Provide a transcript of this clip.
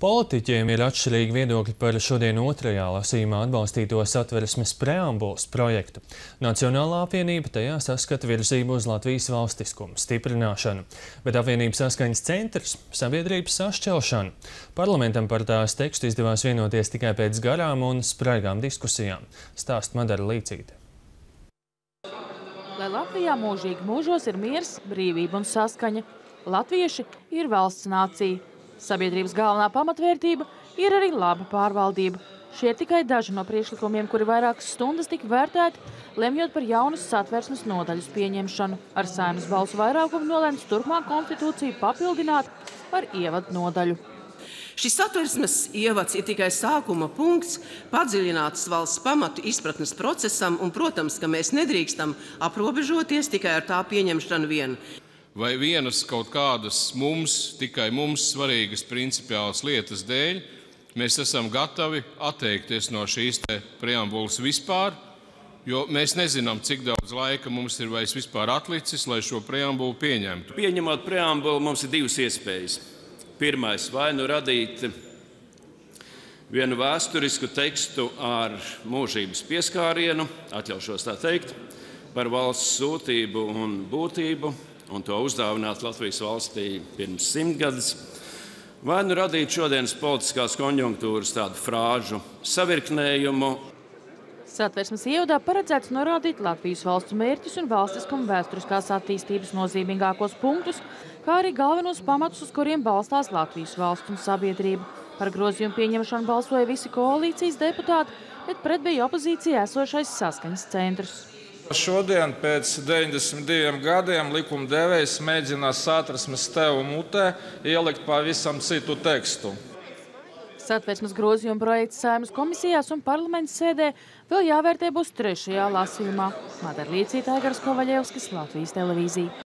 Politiķiem ir atšķirīgi viedokļi par šodien otrajā lasījumā atbalstīto satversmes preambulas projektu. Nacionālā apvienība tajā saskata virzību uz Latvijas valstiskumu stiprināšanu, bet apvienības saskaņas centrs – sabiedrības sašķelšanu. Parlamentam par tās tekstu izdevās vienoties tikai pēc garām un spraigām diskusijām. Stāst Madara Līcīte. Lai Latvijā mūžīgi mūžos ir miers, brīvība un saskaņa, latvieši ir valsts nācija. Sabiedrības galvenā pamatvērtība ir arī laba pārvaldība. Šie ir tikai daži no priekšlikumiem, kuri vairākas stundas tika vērtēti, lemjot par jaunas satversmes nodaļas pieņemšanu. Ar saimas balsu vairākumu nolēmts turpmāk konstitūciju papildināt ar ievadu nodaļu. Šis satversmes ievads ir tikai sākuma punkts padziļinātas valsts pamatu izpratnes procesam, un, protams, ka mēs nedrīkstam aprobežoties tikai ar tā pieņemšanu vien vai vienas kaut kādas mums, tikai mums svarīgas principiālas lietas dēļ, mēs esam gatavi atteikties no šīs preambulas vispār, jo mēs nezinām, cik daudz laika mums ir vairs vispār atlicis, lai šo preambulu pieņemtu. Pieņemot preambulu, mums ir divas iespējas. Pirmais, vai nu radīt vienu vēsturisku tekstu ar mūžības pieskārienu, atļaušos tā teikt, par valsts sūtību un būtību, un to uzdāvināt Latvijas valstī pirms simtgadus, vai nu radīt šodienas politiskās konjunktūras tādu frāžu savirknējumu. Satversmes ievadā paredzēts norādīt Latvijas valsts mērķus un valstiskuma vēsturiskās attīstības nozīmīgākos punktus, kā arī galvenos pamatus, uz kuriem balstās Latvijas valsts un sabiedrība. Par grozījumu pieņemšanu balsoja visi koalīcijas deputāti, bet pret bija opozīcija esošais saskaņas centrs. Šodien, pēc 92 gadiem, likumdevējs mēģina satversmes tevu mutē ielikt pavisam citu tekstu. Satversmes grozījuma projekts Saimas komisijās un parlaments sēdē vēl jāvērtē būs trešajā lasījumā. Madara Liecītāja Garas Kovaļevskis, Latvijas televīzija.